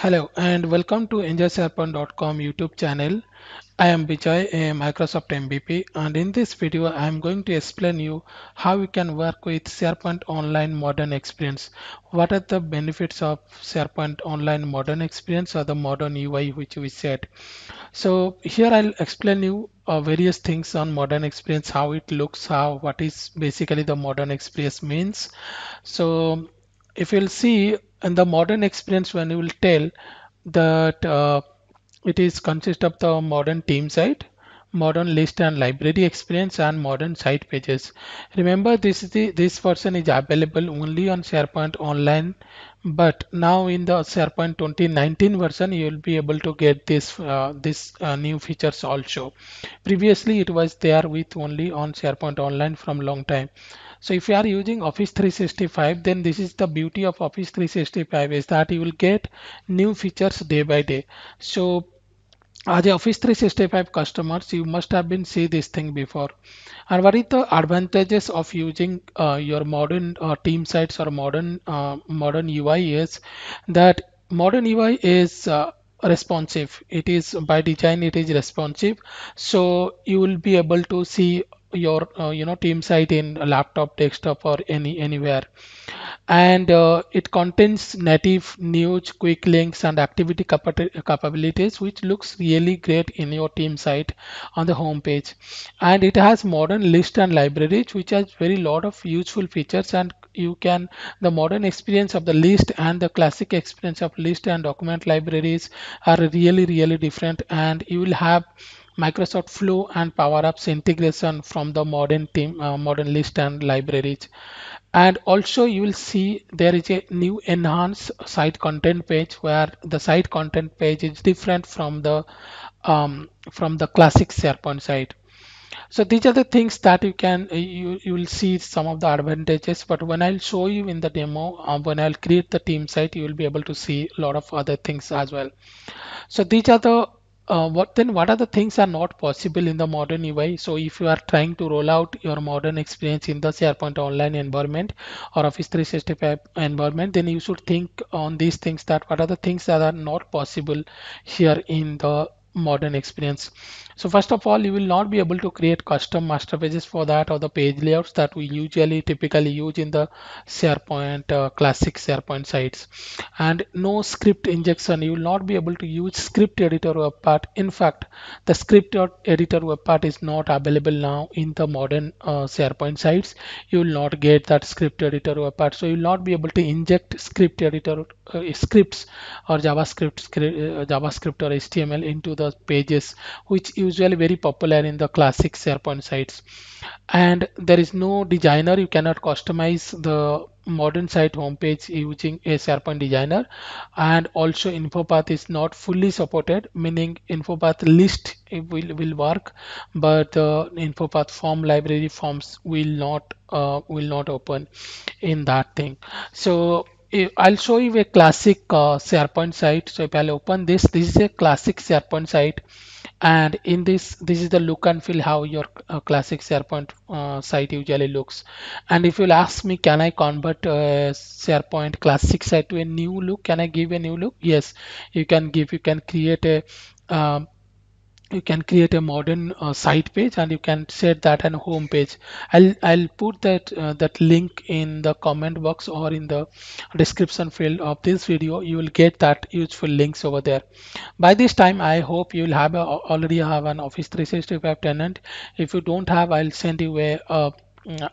Hello and welcome to EnjoySharePoint.com YouTube channel. I am Vijay, a Microsoft MVP and in this video I am going to explain you how you can work with SharePoint Online Modern Experience. What are the benefits of SharePoint Online Modern Experience or the modern UI which we said. So here I'll explain you uh, various things on modern experience, how it looks, how what is basically the modern experience means. So if you'll see in the modern experience when you will tell that uh, it is consist of the modern team site modern list and library experience and modern site pages. Remember this is the this version is available only on sharepoint online but now in the sharepoint 2019 version you will be able to get this uh, this uh, new features also. Previously it was there with only on sharepoint online from long time so if you are using Office 365, then this is the beauty of Office 365 is that you will get new features day by day. So as a Office 365 customers, you must have been see this thing before. And what is the advantages of using uh, your modern uh, team sites or modern uh, modern UI is that modern UI is uh, responsive. It is by design it is responsive, so you will be able to see your uh, you know team site in laptop, desktop, or any anywhere. And uh, it contains native news quick links and activity capabilities which looks really great in your team site on the home page. And it has modern list and libraries which has very lot of useful features and you can the modern experience of the list and the classic experience of list and document libraries are really really different. And you will have Microsoft Flow and Power Apps integration from the modern team, uh, modern list and libraries. And also you will see there is a new enhanced site content page where the site content page is different from the um, from the classic SharePoint site. So these are the things that you can uh, you you will see some of the advantages. But when I'll show you in the demo, uh, when I'll create the team site, you will be able to see a lot of other things as well. So these are the uh, what then what are the things are not possible in the modern UI? So if you are trying to roll out your modern experience in the SharePoint online environment or Office 365 environment, then you should think on these things that what are the things that are not possible here in the modern experience. So first of all, you will not be able to create custom master pages for that or the page layouts that we usually typically use in the SharePoint uh, classic SharePoint sites. And no script injection. You will not be able to use script editor web part. In fact, the script editor web part is not available now in the modern uh, SharePoint sites. You will not get that script editor web part. So you will not be able to inject script editor uh, scripts or JavaScript, uh, JavaScript or HTML into the pages, which usually very popular in the classic SharePoint sites. And there is no designer. You cannot customize the modern site homepage using a SharePoint designer. And also InfoPath is not fully supported, meaning InfoPath list will, will work, but the InfoPath form library forms will not uh, will not open in that thing. So I'll show you a classic uh, SharePoint site. So if I'll open this, this is a classic SharePoint site. And in this, this is the look and feel how your uh, classic SharePoint uh, site usually looks. And if you'll ask me, can I convert a SharePoint classic site to a new look? Can I give a new look? Yes, you can give, you can create a um, you can create a modern uh, site page and you can set that on home page. I'll i'll put that uh, that link in the comment box or in the description field of this video. You will get that useful links over there. By this time i hope you will have a, already have an office 365 tenant. If you don't have i'll send you a, a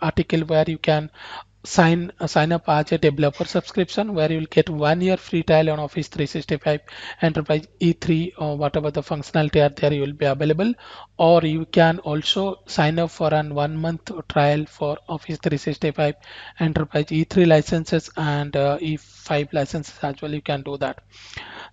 article where you can sign uh, sign up as a developer subscription where you will get one year free trial on office 365 enterprise e3 or whatever the functionality are there you will be available or you can also sign up for an one month trial for office 365 enterprise e3 licenses and uh, e5 licenses as well you can do that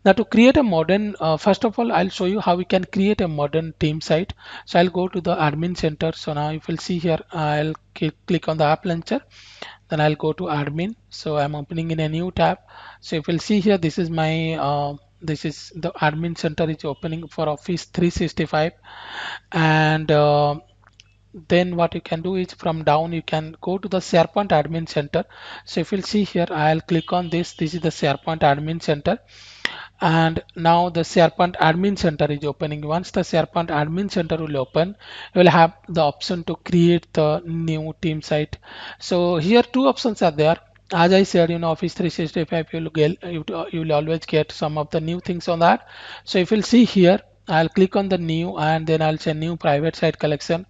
now to create a modern, uh, first of all, I'll show you how we can create a modern team site. So I'll go to the admin center. So now if you'll see here, I'll click on the app launcher. Then I'll go to admin. So I'm opening in a new tab. So if you'll see here this is my uh, this is the admin center is opening for office 365 and uh, then what you can do is from down you can go to the SharePoint admin center. So if you'll see here I'll click on this. This is the SharePoint admin center and now the SharePoint admin center is opening. Once the SharePoint admin center will open you will have the option to create the new team site. So here two options are there. As I said in Office 365 you'll get you will always get some of the new things on that. So if you'll see here I'll click on the new and then I'll say new private site collection.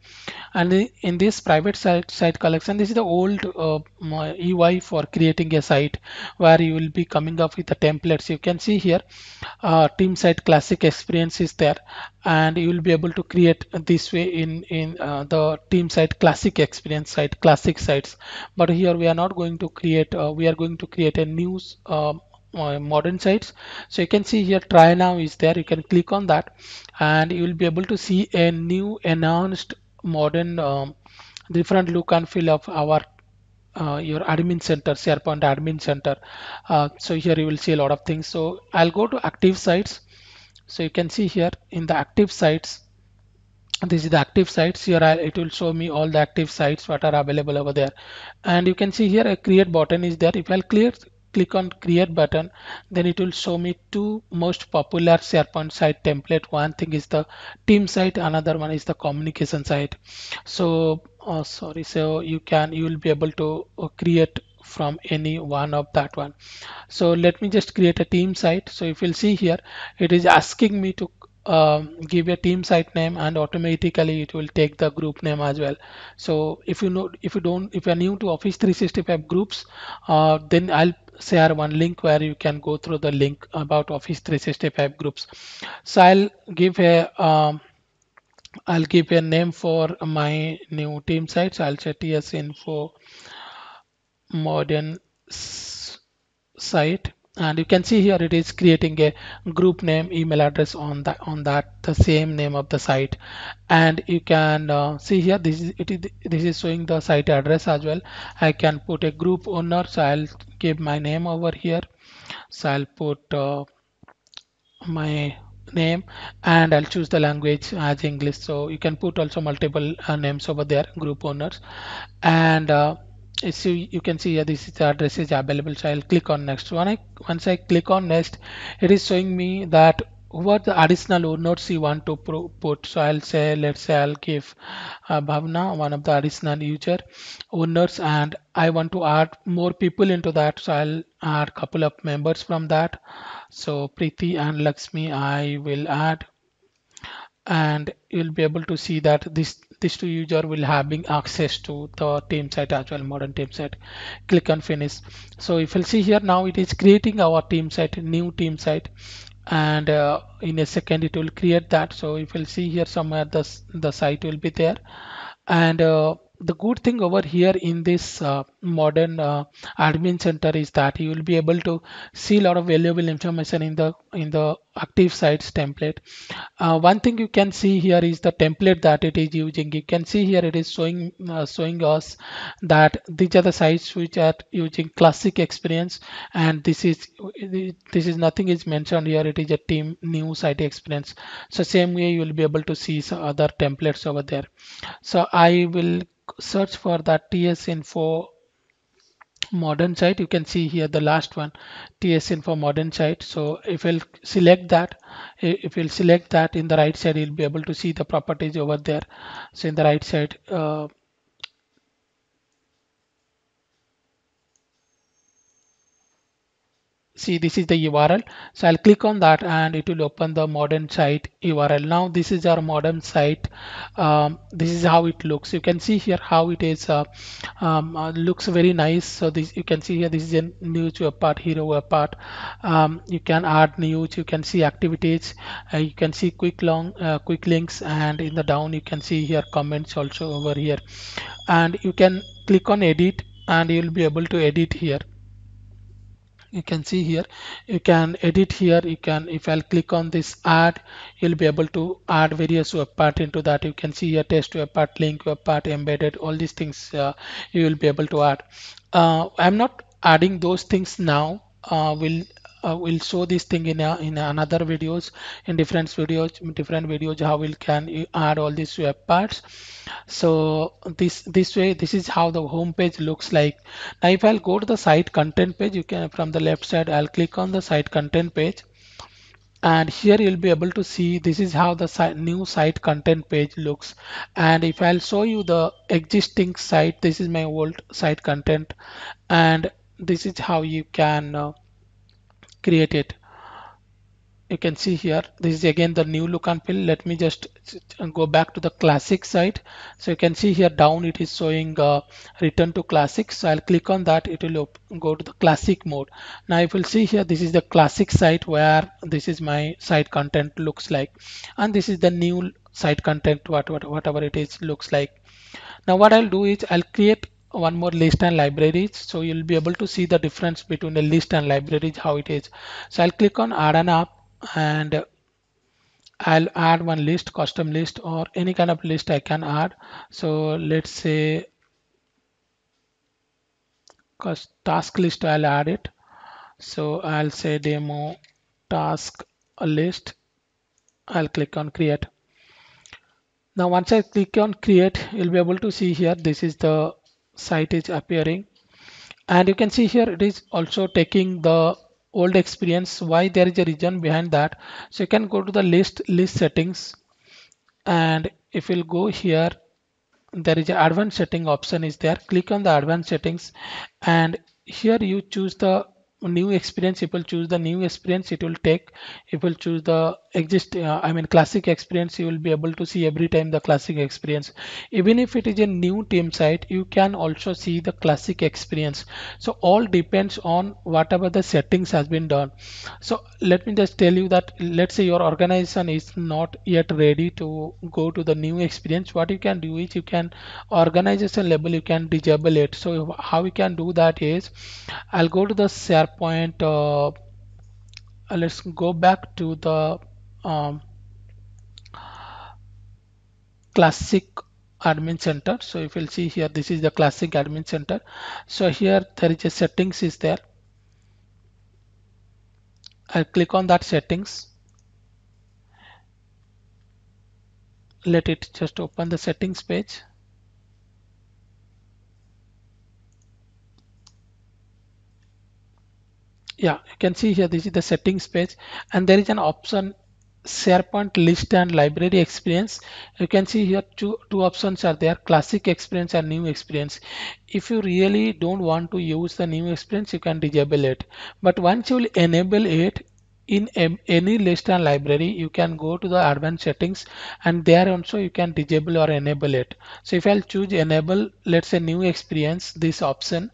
And in this private site site collection this is the old uh, UI for creating a site where you will be coming up with the templates. You can see here uh, team site classic experience is there. And you will be able to create this way in in uh, the team site classic experience site classic sites. But here we are not going to create uh, we are going to create a new uh, modern sites. So you can see here try now is there. You can click on that and you will be able to see a new enhanced modern um, different look and feel of our uh, your admin center SharePoint admin center. Uh, so here you will see a lot of things. So I'll go to active sites. So you can see here in the active sites this is the active sites. Here it will show me all the active sites what are available over there. And you can see here a create button is there. If I'll clear click on create button then it will show me two most popular SharePoint site template. One thing is the team site another one is the communication site. So oh, sorry so you can you will be able to uh, create from any one of that one. So let me just create a team site. So if you'll see here it is asking me to um, give a team site name and automatically it will take the group name as well. So if you know if you don't if you're new to office 365 groups uh, then i'll share one link where you can go through the link about office 365 groups. So i'll give a um, i'll give a name for my new team site. So i'll say ts info modern site and you can see here it is creating a group name email address on that on that the same name of the site. And you can uh, see here this is it is this is showing the site address as well. I can put a group owner so i'll give my name over here. So i'll put uh, my name and I'll choose the language as English. So you can put also multiple uh, names over there group owners. And uh, so you can see here this address is available so I'll click on next. One I, once I click on next it is showing me that what the additional owners you want to put. So I'll say let's say I'll give uh, Bhavna one of the additional user owners and I want to add more people into that. So I'll add couple of members from that. So Preeti and Lakshmi I will add. And you'll be able to see that this these two user will having access to the team site as well modern team site click on finish. So if you'll see here now it is creating our team site new team site and uh, in a second it will create that. So if you'll see here somewhere the, the site will be there. And uh, the good thing over here in this uh, modern uh, admin center is that you will be able to see a lot of valuable information in the in the active sites template. Uh, one thing you can see here is the template that it is using. You can see here it is showing uh, showing us that these are the sites which are using classic experience and this is this is nothing is mentioned here. It is a team new site experience. So same way you will be able to see some other templates over there. So i will search for that ts info modern site. You can see here the last one ts info modern site. So if you'll select that if you'll select that in the right side you'll be able to see the properties over there. So in the right side uh, see this is the url so i'll click on that and it will open the modern site url now this is our modern site. Um, this is how it looks. You can see here how it is uh, um, uh, looks very nice. So this you can see here this is a web part hero web part. Um, you can add news. You can see activities. Uh, you can see quick long uh, quick links. And in the down you can see here comments also over here. And you can click on edit and you'll be able to edit here you can see here. You can edit here. You can if I'll click on this add you'll be able to add various web part into that. You can see here test web part link web part embedded all these things uh, you will be able to add. Uh, I'm not adding those things now. Uh, will uh, we'll show this thing in a, in another videos in different videos different videos how we can add all these web parts. So this this way this is how the home page looks like. Now if I'll go to the site content page you can from the left side I'll click on the site content page. And here you'll be able to see this is how the site, new site content page looks. And if I'll show you the existing site this is my old site content. And this is how you can uh, create it you can see here this is again the new look and feel. Let me just go back to the classic site so you can see here down it is showing uh, return to classic. So I'll click on that. It will go to the classic mode. Now if you'll see here this is the classic site where this is my site content looks like. And this is the new site content what, what whatever it is looks like. Now what I'll do is I'll create one more list and libraries. So you'll be able to see the difference between a list and libraries how it is. So I'll click on add an app and I'll add one list custom list or any kind of list I can add. So let's say task list I'll add it. So I'll say demo task list. I'll click on create. Now once I click on create you'll be able to see here this is the site is appearing. And you can see here it is also taking the old experience why there is a reason behind that. So you can go to the list list settings. And if you'll go here there is an advanced setting option is there. Click on the advanced settings. And here you choose the new experience if you choose the new experience it will take if you choose the exist uh, i mean classic experience you will be able to see every time the classic experience. Even if it is a new team site you can also see the classic experience. So all depends on whatever the settings has been done. So let me just tell you that let's say your organization is not yet ready to go to the new experience what you can do is you can organization level you can disable it. So how we can do that is i'll go to the sharepoint uh, let's go back to the um, classic admin center. So if you'll see here this is the classic admin center. So here there is a settings is there. I'll click on that settings. Let it just open the settings page yeah you can see here this is the settings page and there is an option SharePoint list and library experience. You can see here two two options are there classic experience and new experience. If you really don't want to use the new experience you can disable it. But once you will enable it in any list and library you can go to the advanced settings and there also you can disable or enable it. So if I'll choose enable let's say new experience this option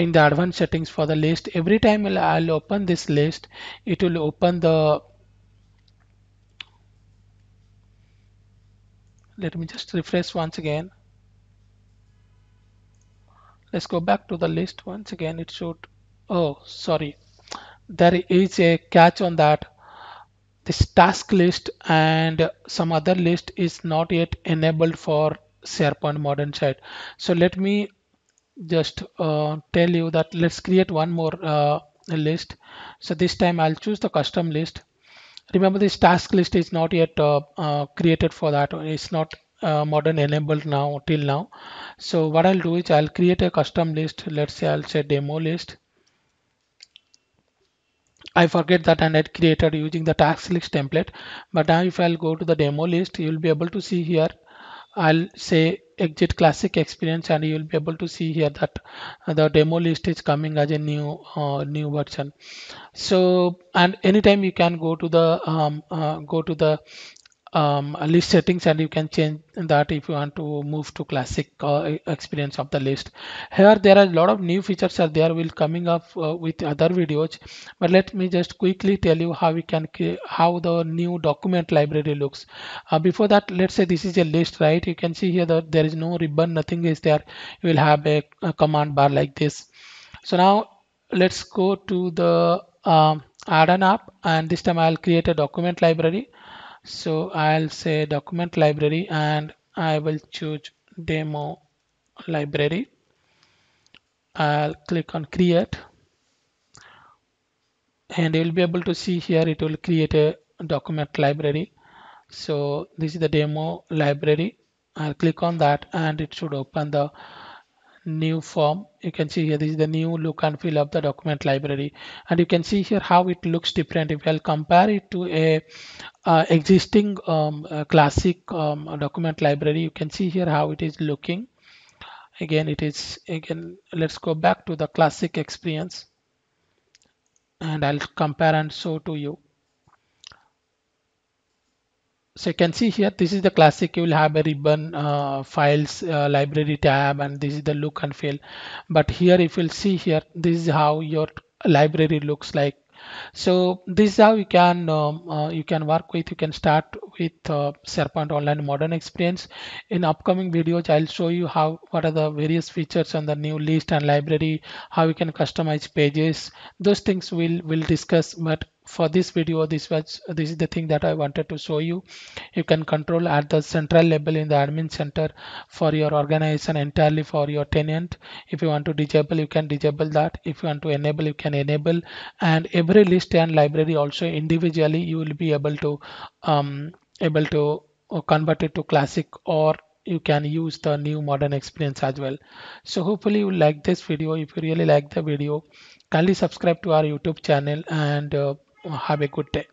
in the advanced settings for the list. Every time I'll open this list it will open the let me just refresh once again. Let's go back to the list once again. It should oh sorry. There is a catch on that. This task list and some other list is not yet enabled for SharePoint modern site so let me just uh, tell you that let's create one more uh, list. So this time I'll choose the custom list. Remember this task list is not yet uh, uh, created for that. It's not uh, modern enabled now till now. So what I'll do is I'll create a custom list. Let's say I'll say demo list. I forget that and had created using the task list template. But now if I'll go to the demo list you'll be able to see here. I'll say exit classic experience and you'll be able to see here that the demo list is coming as a new uh, new version. So and anytime you can go to the um, uh, go to the um, list settings and you can change that if you want to move to classic uh, experience of the list. Here there are a lot of new features are there will coming up uh, with other videos. But let me just quickly tell you how we can how the new document library looks. Uh, before that let's say this is a list right? You can see here that there is no ribbon nothing is there. You will have a, a command bar like this. So now let's go to the um, add an app and this time I'll create a document library so I'll say document library and I will choose demo library. I'll click on create. And you'll be able to see here it will create a document library. So this is the demo library. I'll click on that and it should open the new form. You can see here this is the new look and feel of the document library. And you can see here how it looks different. If i'll compare it to a uh, existing um, uh, classic um, document library you can see here how it is looking. Again it is again let's go back to the classic experience. And I'll compare and show to you so you can see here this is the classic. You will have a ribbon uh, files uh, library tab and this is the look and feel. But here if you'll see here this is how your library looks like. So this is how you can um, uh, you can work with. You can start with uh, SharePoint Online Modern Experience. In upcoming videos, I'll show you how what are the various features on the new list and library, how you can customize pages. Those things we'll will discuss. But for this video, this was this is the thing that I wanted to show you. You can control at the central level in the admin center for your organization entirely for your tenant. If you want to disable, you can disable that. If you want to enable, you can enable. And every list and library also individually you will be able to um, able to uh, convert it to classic or you can use the new modern experience as well. So hopefully you like this video. If you really like the video kindly subscribe to our youtube channel and uh, have a good day